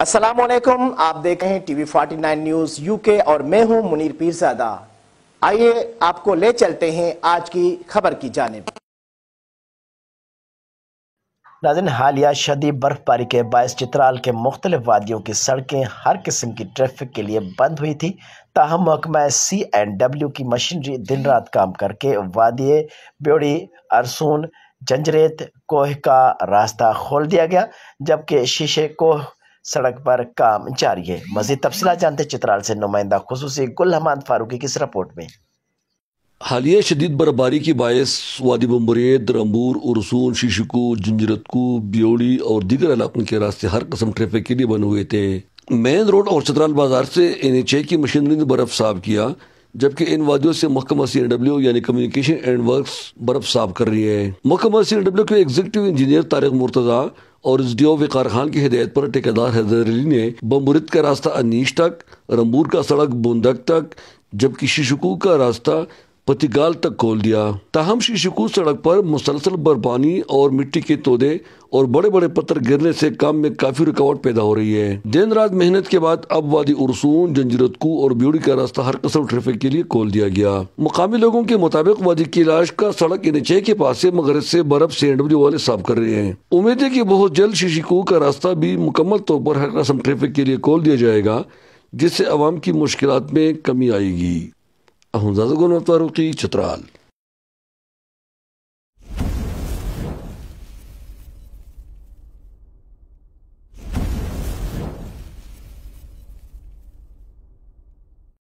अस्सलाम वालेकुम आप देख रहे हैं टीवी 49 न्यूज़ यूके और मैं हूँ मुनीर पीरजादा। आइए आपको ले चलते हैं आज की खबर की जानिब। नाजिन, हालिया शदी बर्फबारी के बायस चित्राल के मुख्तलिफ़ वादियों की सड़कें हर किस्म की ट्रैफ़िक के लिए बंद हुई थी। ताहम महकमा सी एंड डब्ल्यू की मशीनरी दिन रात काम करके वादी ब्योड़ी, अरसून, जंजरेत, कोह का रास्ता खोल दिया गया, जबकि शीशे कोह सड़क पर काम जारी है। मजीद तफसी जानते चित्राल से नुमाइंदा, खसूस गुल हमाद फारूकी की इस रिपोर्ट में। हालिया शदीद बर्फबारी की बायस वादी बम्बरेद रंबूर उरसून शीशकू, जंजरतकू ब्योड़ी और दीगर इलाकों के रास्ते हर कस्म ट्रैफ़िक के लिए बने हुए थे। मेन रोड और चतराल बाज़ार से एन एच ए की मशीनरी ने बर्फ़ साफ़ किया। जबकि इन वादियों से महकमा सी डब्ल्यू यानी कम्युनिकेशन एंड वर्क बर्फ़ साफ़ कर रही है। महकमा सी डब्ल्यू के एग्जीक्यूटिव इंजीनियर तारिक मुर्तजा और S D O Waqar Khan की हिदायत पर ठेकेदार हैदर अली ने बम्बुरित का रास्ता अनीश तक, रंबूर का सड़क बुंदक तक, जबकि शिशुकू का रास्ता पतिगाल तक खोल दिया। ताहम शीशकू सड़क पर मुसलसल बर्फानी और मिट्टी के तोदे और बड़े बड़े पत्थर गिरने से काम में काफ़ी रुकावट पैदा हो रही है। दिन रात मेहनत के बाद अब वादी उरसून जंजीरतकू और ब्यूड़ी का रास्ता हर कसम ट्रैफ़िक के लिए खोल दिया गया। मुकामी लोगों के मुताबिक वादी की लाश का सड़क एन के पास से मगरब से बर्फ़ से वाले साफ़ कर रहे हैं। उम्मीद है की बहुत जल्द शीशिकू का रास्ता भी मुकम्मल तौर पर हर कसम ट्रैफ़िक के लिए खोल दिया जाएगा, जिससे आवाम की मुश्किल में कमी आएगी। Chatral.